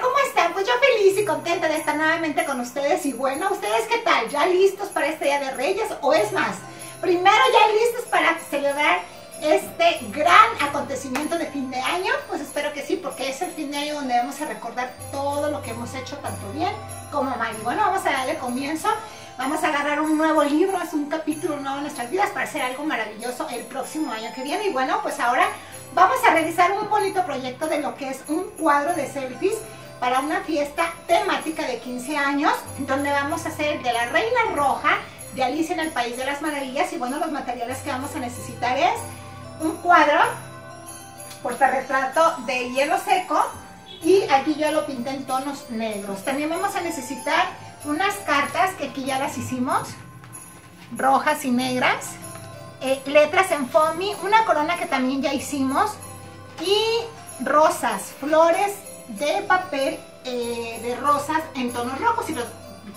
¿Cómo están? Pues yo feliz y contenta de estar nuevamente con ustedes y bueno, ¿ustedes qué tal? ¿Ya listos para este Día de Reyes o es más? Primero ya listos para celebrar este gran acontecimiento de fin de año, pues espero que sí, porque es el fin de año donde vamos a recordar todo lo que hemos hecho tanto bien como mal. Y bueno, vamos a darle comienzo, vamos a agarrar un nuevo libro, es un capítulo nuevo en nuestras vidas para hacer algo maravilloso el próximo año que viene. Y bueno, pues ahora vamos a realizar un bonito proyecto de lo que es un cuadro de selfies para una fiesta temática de 15 años, donde vamos a hacer de la Reina Roja, de Alicia en el País de las Maravillas, y bueno, los materiales que vamos a necesitar es un cuadro portarretrato de hielo seco y aquí yo lo pinté en tonos negros. También vamos a necesitar unas cartas que aquí ya las hicimos, rojas y negras, eh, letras en foamy, una corona que también ya hicimos y rosas, flores de papel eh, de rosas en tonos rojos y los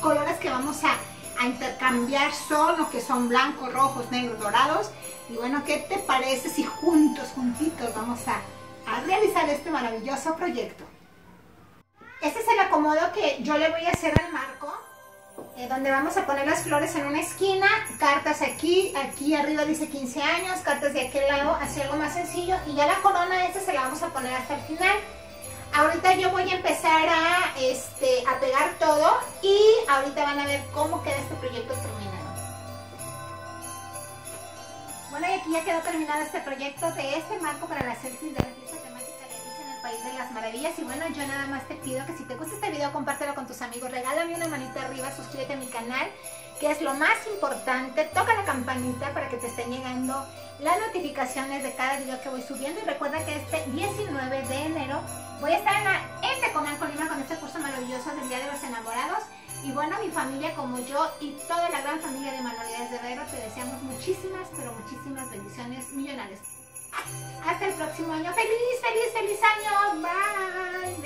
colores que vamos a a intercambiar son lo que son blancos, rojos, negros, dorados. Y bueno, ¿qué te parece si juntos, juntitos vamos a, a realizar este maravilloso proyecto? Este es el acomodo que yo le voy a hacer al marco, eh, donde vamos a poner las flores en una esquina, cartas aquí, aquí arriba dice 15 años, cartas de aquel lado, así algo más sencillo, y ya la corona esta se la vamos a poner hasta el final. Ahorita yo voy a empezar a, este, a pegar todo y ahorita van a ver cómo queda este proyecto terminado. Bueno, y aquí ya quedó terminado este proyecto de este marco para la selfie Y bueno, yo nada más te pido que si te gusta este video, compártelo con tus amigos, regálame una manita arriba, suscríbete a mi canal, que es lo más importante. Toca la campanita para que te estén llegando las notificaciones de cada video que voy subiendo. Y recuerda que este 19 de enero voy a estar en, la, en Tecomán, Colima, con este curso maravilloso del Día de los Enamorados. Y bueno, mi familia como yo y toda la gran familia de Manualidades de Vero te deseamos muchísimas, pero muchísimas bendiciones millonarias. Hasta el próximo año. ¡Feliz, feliz, feliz año! ¡Bye!